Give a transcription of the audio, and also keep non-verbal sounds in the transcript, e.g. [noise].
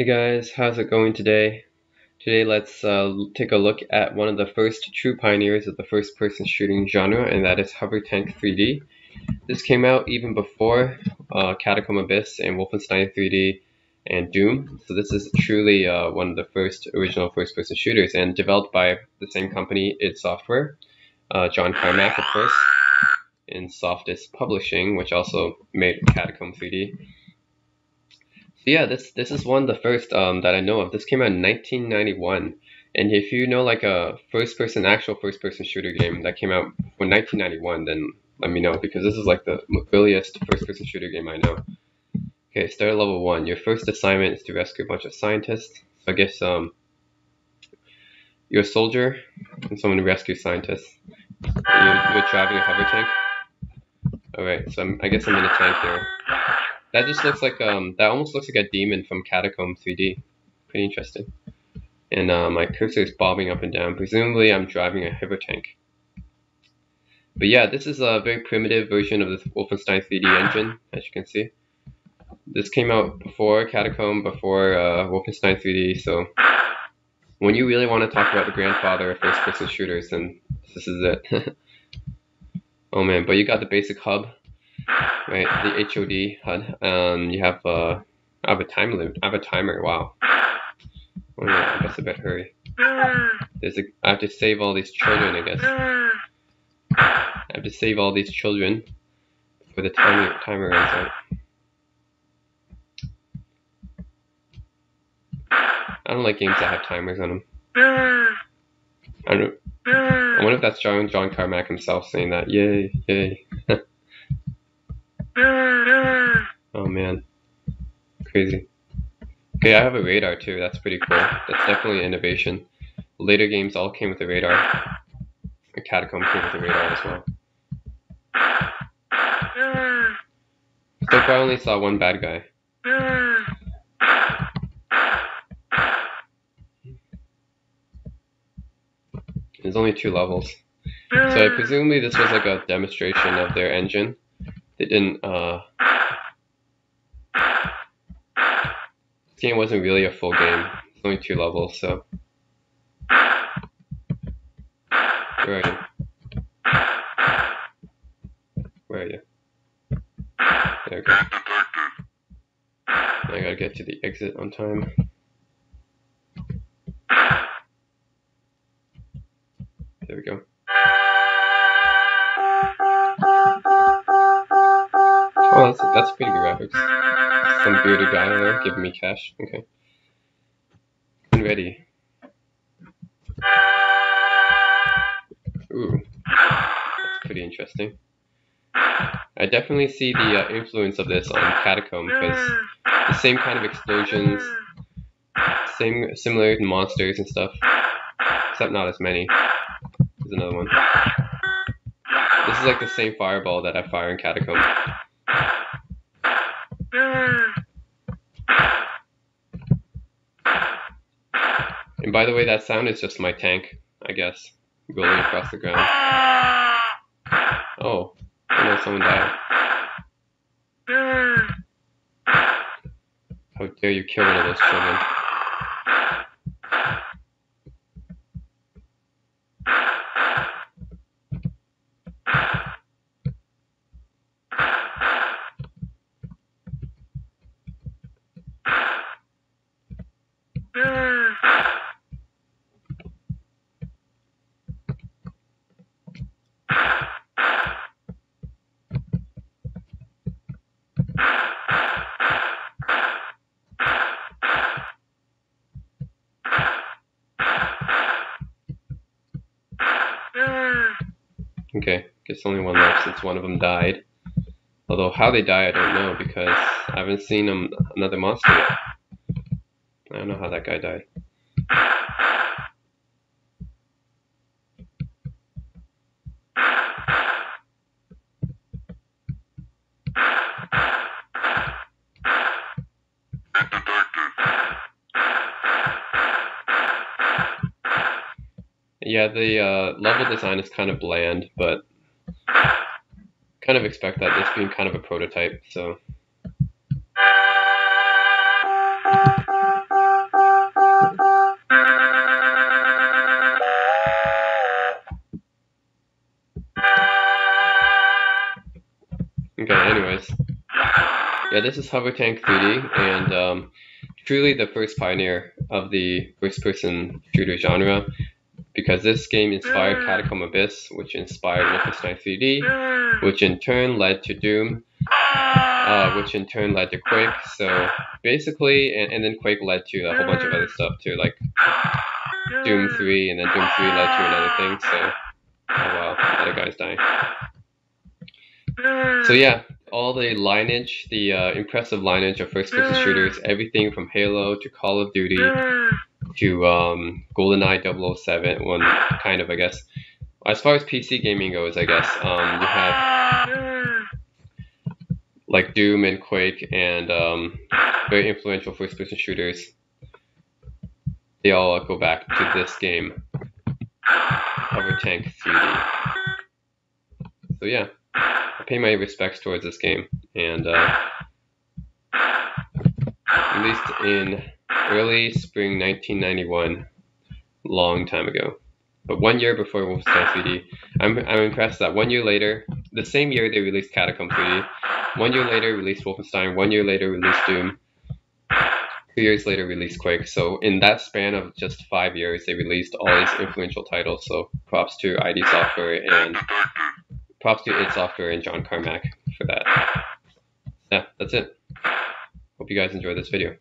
Hey guys, how's it going today? Today let's uh, take a look at one of the first true pioneers of the first person shooting genre and that is Hovertank 3D. This came out even before uh, Catacomb Abyss and Wolfenstein 3D and Doom. So this is truly uh, one of the first original first person shooters and developed by the same company, id Software. Uh, John Carmack of course, in Softdisk Publishing which also made Catacomb 3D. Yeah, this this is one of the first um, that I know of. This came out in 1991, and if you know like a first-person actual first-person shooter game that came out in 1991, then let me know because this is like the earliest first-person shooter game I know. Okay, start at level one. Your first assignment is to rescue a bunch of scientists. So I guess um, you're a soldier and someone to rescue scientists. You're, you're driving a hover tank. Alright, so I'm, I guess I'm in a tank here. That just looks like um that almost looks like a demon from Catacomb 3D. Pretty interesting. And uh, my cursor is bobbing up and down. Presumably I'm driving a hover tank. But yeah, this is a very primitive version of the Wolfenstein 3D engine, as you can see. This came out before Catacomb, before uh, Wolfenstein 3D, so when you really want to talk about the grandfather of first-person shooters, then this is it. [laughs] oh man, but you got the basic hub, right? The HOD HUD. Um, you have uh, I have a time limit. I have a timer. Wow. Oh yeah, I guess I better hurry. There's a. I have to save all these children. I guess. I have to save all these children for the timer timer runs out. I don't like games that have timers on them. I don't. I wonder if that's John John Carmack himself saying that. Yay, yay. [laughs] oh man, crazy. Okay, I have a radar too. That's pretty cool. That's definitely an innovation. Later games all came with a radar. A Catacomb came with a radar as well. So far, I only saw one bad guy. There's only two levels. So I presumably this was like a demonstration of their engine. They didn't, uh... This game wasn't really a full game. It's only two levels, so... Where are you? Where are you? There we go. I gotta get to the exit on time. There we go. Oh, that's, that's pretty good graphics. Some bearded guy there giving me cash. Okay. I'm ready. Ooh. That's pretty interesting. I definitely see the uh, influence of this on Catacomb because the same kind of explosions, same similar monsters and stuff, except not as many. There's another one. This is like the same fireball that I fire in Catacomb. And by the way, that sound is just my tank, I guess, rolling across the ground. Oh, I know someone died. How dare you kill one of those children? Guess only one left since one of them died. Although how they die I don't know because I haven't seen them, another monster yet. I don't know how that guy died. Yeah, the uh, level design is kind of bland, but kind of expect that this being kind of a prototype, so. Okay, anyways. Yeah, this is Hovertank 3D, and um, truly the first pioneer of the first-person shooter genre because this game inspired mm. Catacomb Abyss, which inspired Wolfenstein 3D, mm. which in turn led to Doom, uh, ah. which in turn led to Quake. So basically, and, and then Quake led to a whole bunch of other mm. stuff too, like Doom 3, and then Doom 3 led to another thing. So, oh wow, other guy's dying. So yeah, all the lineage, the uh, impressive lineage of first-person shooters, everything from Halo to Call of Duty to um, GoldenEye 007, one kind of, I guess. As far as PC gaming goes, I guess um, you have like Doom and Quake and um, very influential first-person shooters. They all go back to this game, Hovertank 3D. So yeah I pay my respects towards this game. And uh, least in early spring 1991, long time ago. But one year before Wolfenstein 3D, I'm, I'm impressed that one year later, the same year they released Catacomb 3D, one year later released Wolfenstein, one year later released Doom, two years later released Quake. So in that span of just five years, they released all these influential titles. So props to ID Software and props to id Software and John Carmack for that. Yeah, that's it. Hope you guys enjoyed this video.